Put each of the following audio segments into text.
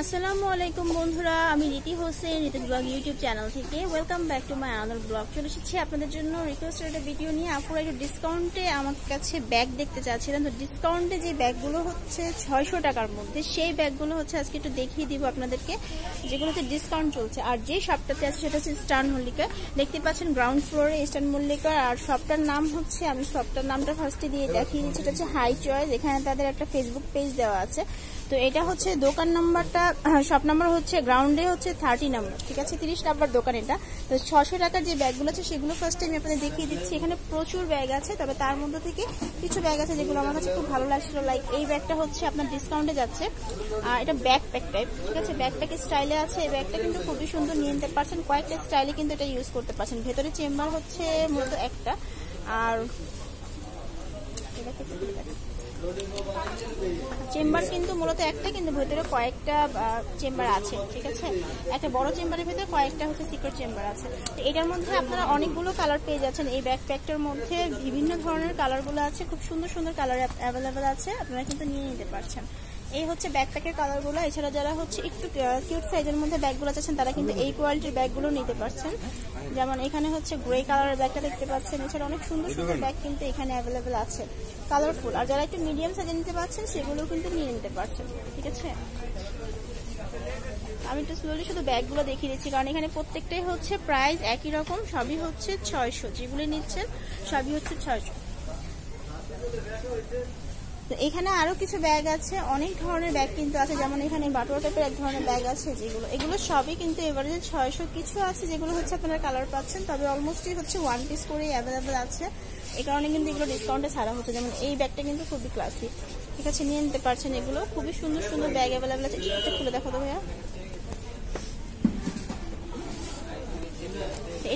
আসসালামু আলাইকুম বন্ধুরা, আমি Riti Hossain, Riti blog YouTube channel থেকে। Welcome back to my another blog চলে এসেছি আপনাদের জন্য রিকোয়েস্টের একটা ভিডিও নিয়ে। আপুরা একটু ডিসকাউন্টে আমার কাছে ব্যাগ দেখতে চাচ্ছিলেন। তো ডিসকাউন্টে যে ব্যাগগুলো হচ্ছে ছয়শো টাকার মধ্যে, সেই ব্যাগগুলো হচ্ছে আজকে একটু দেখিয়ে দিব আপনাদেরকে। যেগুলোতে ডিসকাউন্ট চলছে। আর যে শপটাতে আছে, সেটা হচ্ছে স্টান মল্লিকা দেখতে পাচ্ছেন গ্রাউন্ড ফ্লোরে স্টান মল্লিকা আর শপটার নাম হচ্ছে, আমি শপটার নামটা ফার্স্টে দিয়ে দেখিয়ে দিচ্ছি। এটা হচ্ছে হাই চয়েস এখানে তাদের একটা ফেসবুক পেজ দেওয়া আছে। তো এটা হচ্ছে দোকান নাম্বারটা শপ নাম্বার হচ্ছে গ্রাউন্ডে হচ্ছে থার্টি নাম্বার ঠিক আছে? তিরিশ নাম্বার দোকান এটা। তো ছশো টাকার যে ব্যাগগুলো আছে, সেগুলো ফার্স্ট আমি আপনাদের দেখিয়ে দিচ্ছি। এখানে প্রচুর ব্যাগ আছে, তবে তার মধ্যে থেকে কিছু ব্যাগ আছে যেগুলো আমার কাছে খুব ভালো লাগছিল। লাইক এই ব্যাগটা হচ্ছে আপনার ডিসকাউন্টে যাচ্ছে। আর এটা ব্যাগ প্যাক টাইপ ঠিক আছে? ব্যাগ প্যাকের স্টাইলে আছে। এই ব্যাগটা কিন্তু খুবই সুন্দর নিয়ে নিতে পারছেন। কয়েকটা স্টাইলে কিন্তু এটা ইউজ করতে পারছেন। ভেতরে চেম্বার হচ্ছে মূলত একটা। আর চেম্বার কিন্তু মূলত একটা, কিন্তু ভেতরে কয়েকটা চেম্বার আছে, ঠিক আছে? একটা বড় চেম্বারের ভেতরে কয়েকটা হচ্ছে সিক্রেট চেম্বার আছে। তো এটার মধ্যে আপনারা অনেকগুলো কালার পেয়ে যাচ্ছেন। এই ব্যাকপ্যাকটার মধ্যে বিভিন্ন ধরনের কালারগুলো আছে। খুব সুন্দর সুন্দর কালার অ্যাভেলেবেল আছে। আপনারা কিন্তু নিয়ে নিতে পারছেন। এই হচ্ছে ব্যাকপ্যাকের কালারগুলো এছাড়া যারা হচ্ছে একটু কিউট সাইজের মধ্যে ব্যাগগুলো চাচ্ছেন তারা কিন্তু এই কোয়ালিটির ব্যাগগুলো নিতে পারছেন। যেমন এখানে হচ্ছে গ্রে কালারের ব্যাগটা দেখতে পাচ্ছেন। এছাড়া অনেক সুন্দর সুন্দর ব্যাগ কিন্তু এখানে অ্যাভেলেবেল আছে। কালারফুল আর যারা একটু মিডিয়াম সাইজে নিতে পারছেন সেগুলো কিন্তু নিয়ে নিতে পারছেন। ঠিক আছে? আমি একটু স্লোলি শুধু ব্যাগগুলো দেখিয়ে দিচ্ছি। কারণ এখানে প্রত্যেকটাই হচ্ছে প্রাইস একই রকম। সবই হচ্ছে ছয়শো। যেগুলি নিচ্ছেন সবই হচ্ছে ছয়শো। তো এখানে আরও কিছু ব্যাগ আছে। অনেক ধরনের ব্যাগ কিন্তু আছে। যেমন এখানে বাটোয়া টাইপের এক ধরনের ব্যাগ আছে যেগুলো, এগুলো সবই কিন্তু এবারে যে ছয়শো কিছু আছে যেগুলো হচ্ছে আপনারা কালার পাচ্ছেন, তবে অলমোস্টই হচ্ছে ওয়ান পিস করেই অ্যাভেলেবেল আছে। এই কারণে কিন্তু এগুলো ডিসকাউন্টে ছাড়া হচ্ছে। যেমন এই ব্যাগটা কিন্তু খুবই ক্লাসিক ঠিক আছে, নিয়ে নিতে পারছেন এগুলো। খুবই সুন্দর সুন্দর ব্যাগ অ্যাভেলেবেল আছে। খুলে দেখো তো ভাইয়া।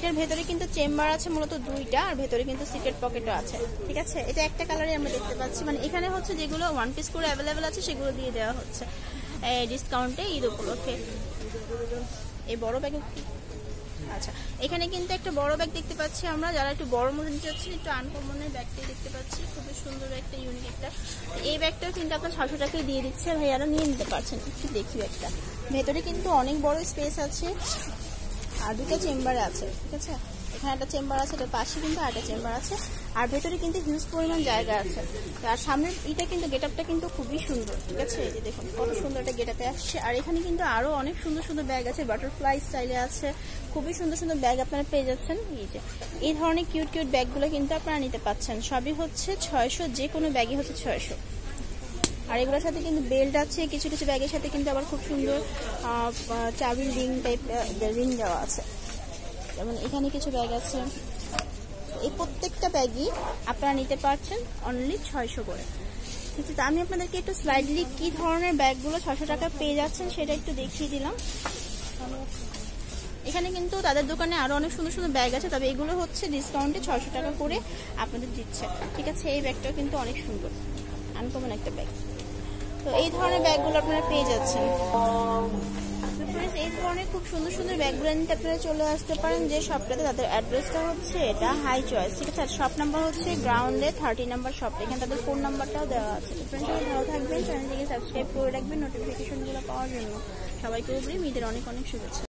এটার ভেতরে কিন্তু চেম্বার আছে মূলত দুইটা, আর ভেতরে কিন্তু সিক্রেট পকেটও আছে। ঠিক আছে? এটা একটা কালারে আমরা দেখতে পাচ্ছি। মানে এখানে হচ্ছে যেগুলো ওয়ান পিস করে অ্যাভেলেবেল আছে, সেগুলো দিয়ে দেওয়া হচ্ছে। ডিসকাউন্টে ঈদ উপলক্ষে। এই বড় ব্যাগে আচ্ছা এখানে কিন্তু একটা বড় ব্যাগ দেখতে পাচ্ছি আমরা। যারা একটু বড় মধ্যে নিতে চাচ্ছি একটু আনকমনের ব্যাগটাই দেখতে পাচ্ছি। খুবই সুন্দর একটা ইউনিক একটা। এই ব্যাগটাও কিন্তু আপনার ছশো টাকায় দিয়ে দিচ্ছে। ভাইয়ারা নিয়ে নিতে পারছেন। একটু দেখি ব্যাগটা ভেতরে কিন্তু অনেক বড় স্পেস আছে। আর দুটো চেম্বারে আছে, ঠিক আছে? এখানে একটা চেম্বার আছে, এটার পাশে কিন্তু আরেকটা চেম্বার আছে, আর ভেতরে কিন্তু হিউজ পরিমাণ জায়গা আছে। আর সামনের এটা কিন্তু গেট আপটা কিন্তু খুবই সুন্দর, ঠিক আছে? এই যে দেখুন, কত সুন্দর একটা গেট আপে আসছে। আর এখানে কিন্তু আরও অনেক সুন্দর সুন্দর ব্যাগ আছে বাটারফ্লাই স্টাইলে আছে, খুবই সুন্দর সুন্দর ব্যাগ আপনারা পেয়ে যাচ্ছেন। এই যে, এই ধরনের কিউট কিউট ব্যাগগুলো কিন্তু আপনারা নিতে পাচ্ছেন। সবই হচ্ছে ছয়শো যে কোনো ব্যাগই হচ্ছে ছয়শো। আর এগুলোর সাথে কিন্তু বেল্ট আছে, কিছু কিছু ব্যাগের সাথে কিন্তু আবার খুব সুন্দর চাবির রিং টাইপ রিং দেওয়া আছে। যেমন এখানে কিছু ব্যাগ আছে। এই প্রত্যেকটা ব্যাগই আপনারা নিতে পারছেন অনলি ছয়শো করে। ঠিক আছে আমি আপনাদেরকে একটু স্লাইডলি কি ধরনের ব্যাগগুলো ছশো টাকা পেয়ে যাচ্ছেন সেটা একটু দেখিয়ে দিলাম। এখানে কিন্তু তাদের দোকানে আরও অনেক সুন্দর সুন্দর ব্যাগ আছে, তবে এগুলো হচ্ছে ডিসকাউন্টে ছশো টাকা করে আপনাদের দিচ্ছে। ঠিক আছে, এই ব্যাগটাও কিন্তু অনেক সুন্দর। আনকমন একটা ব্যাগ তো এই ধরনের ব্যাগগুলো আপনারা পেয়ে যাচ্ছেন। এই ধরনের খুব সুন্দর সুন্দর ব্যাগগুলো নিতে আপনারা চলে আসতে পারেন যে শপটাতে তাদের অ্যাড্রেসটা হচ্ছে, এটা হাই চয়েস ঠিক আছে? শপ নাম্বার হচ্ছে গ্রাউন্ডে থার্টি নাম্বার শপ এখানে তাদের ফোন নাম্বারটাও দেওয়া আছে। ফ্রেন্ড সবাই ভালো থাকবেন চ্যানেলটিকে সাবস্ক্রাইব করে রাখবেন নোটিফিকেশনগুলো পাওয়ার জন্য। সবাইকে উপরে মেয়েদের অনেক অনেক শুভেচ্ছা।